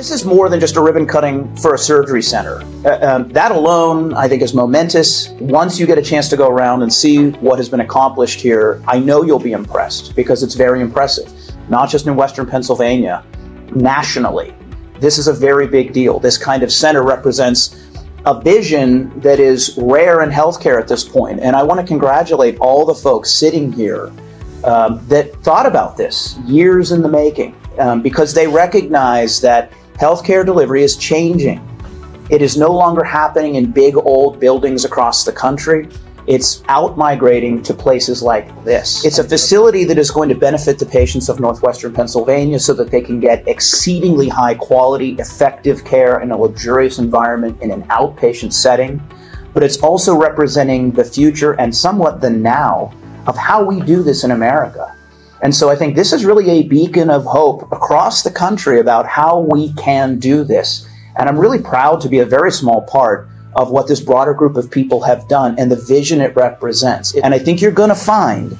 This is more than just a ribbon cutting for a surgery center. Uh, um, that alone, I think, is momentous. Once you get a chance to go around and see what has been accomplished here, I know you'll be impressed because it's very impressive, not just in Western Pennsylvania, nationally. This is a very big deal. This kind of center represents a vision that is rare in healthcare at this point. And I want to congratulate all the folks sitting here um, that thought about this years in the making um, because they recognize that Healthcare delivery is changing. It is no longer happening in big old buildings across the country. It's out migrating to places like this. It's a facility that is going to benefit the patients of Northwestern Pennsylvania so that they can get exceedingly high quality, effective care in a luxurious environment in an outpatient setting. But it's also representing the future and somewhat the now of how we do this in America. And so I think this is really a beacon of hope across the country about how we can do this. And I'm really proud to be a very small part of what this broader group of people have done and the vision it represents. And I think you're going to find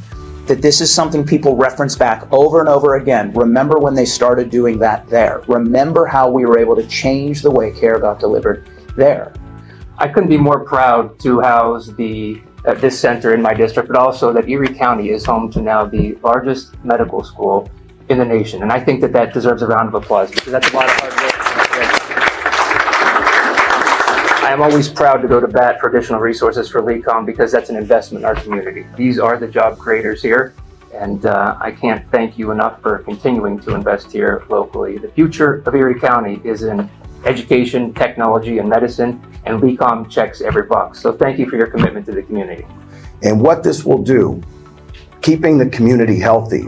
that this is something people reference back over and over again. Remember when they started doing that there. Remember how we were able to change the way care got delivered there. I couldn't be more proud to house the at this center in my district, but also that Erie County is home to now the largest medical school in the nation. And I think that that deserves a round of applause because that's a lot of hard work. I am always proud to go to bat for additional resources for LECOM because that's an investment in our community. These are the job creators here, and uh, I can't thank you enough for continuing to invest here locally. The future of Erie County is in education, technology, and medicine, and LECOM checks every box. So thank you for your commitment to the community. And what this will do, keeping the community healthy.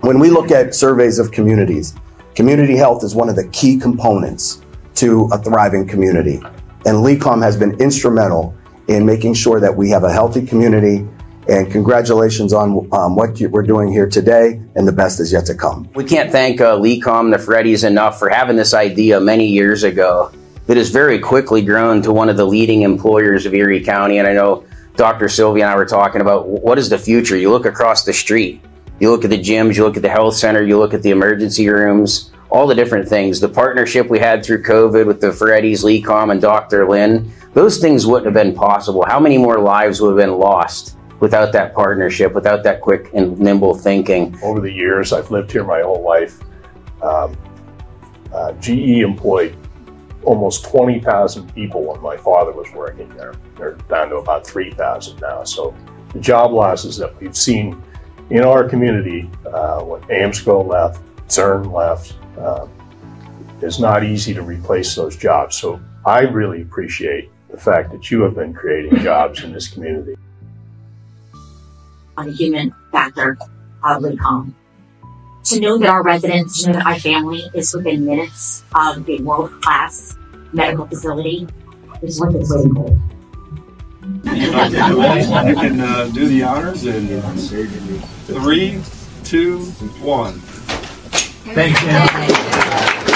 When we look at surveys of communities, community health is one of the key components to a thriving community. And LECOM has been instrumental in making sure that we have a healthy community and congratulations on um, what you, we're doing here today, and the best is yet to come. We can't thank uh, LECOM, the Ferrettis, enough for having this idea many years ago that has very quickly grown to one of the leading employers of Erie County. And I know Dr. Sylvia and I were talking about what is the future. You look across the street, you look at the gyms, you look at the health center, you look at the emergency rooms, all the different things. The partnership we had through COVID with the Ferrettis, LECOM, and Dr. Lynn, those things wouldn't have been possible. How many more lives would have been lost? Without that partnership, without that quick and nimble thinking. Over the years, I've lived here my whole life. Um, uh, GE employed almost 20,000 people when my father was working there. They're down to about 3,000 now. So the job losses that we've seen in our community uh, when AMSCO left, Zurn left, uh, is not easy to replace those jobs. So I really appreciate the fact that you have been creating jobs in this community on the human factor of LECOM. To know that our residents, to know that my family is within minutes of a world-class medical facility is worth its weight in gold. I can uh, do the honors in three, two, one. Thank you.